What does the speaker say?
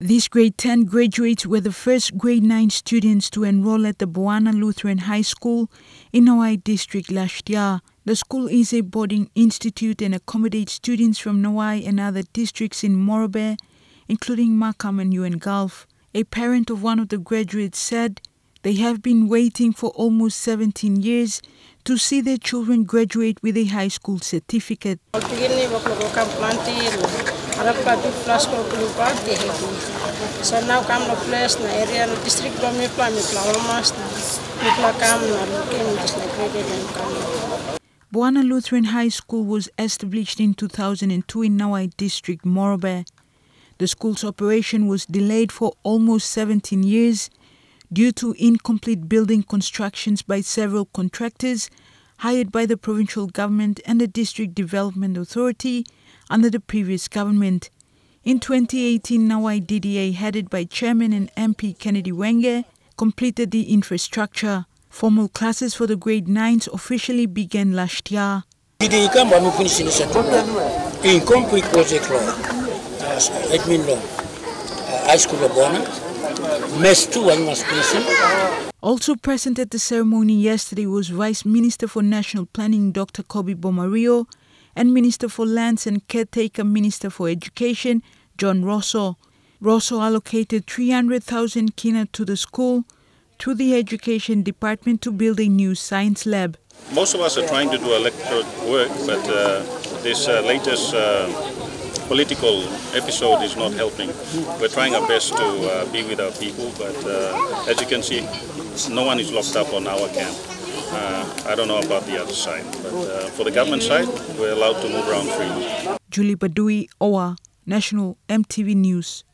These grade 10 graduates were the first grade 9 students to enroll at the Boana Lutheran High School in Nawaeb District last year. The school is a boarding institute and accommodates students from Nawaeb and other districts in Morobe, including Markham and Huon Gulf. A parent of one of the graduates said they have been waiting for almost 17 years to see their children graduate with a high school certificate. So now come no place na area no district almost na just like. Boana Lutheran High School was established in 2002 in Nawaeb District, Morobe. The school's operation was delayed for almost 17 years due to incomplete building constructions by several contractors hired by the provincial government and the District Development Authority under the previous government. In 2018, Nawaeb DDA, headed by Chairman and MP Kennedy Wenge, completed the infrastructure. Formal classes for the grade 9s officially began last year. DDA kamba mupuni sinisha tuka incomplete project law admin law high school of Boana mess 2 one must Also present at the ceremony yesterday was Vice Minister for National Planning Dr. Kobby Bomareo and Minister for Lands and Caretaker Minister for Education John Rosso. Rosso allocated 300,000 kina to the school through the Education Department to build a new science lab. Most of us are trying to do electoral work, but uh, this uh, latest uh, political episode is not helping. We're trying our best to uh, be with our people, but uh, as you can see, no one is locked up on our camp. Uh, I don't know about the other side, but for the government side, we're allowed to move around freely. Julie Badui, OWA. National EMTV News.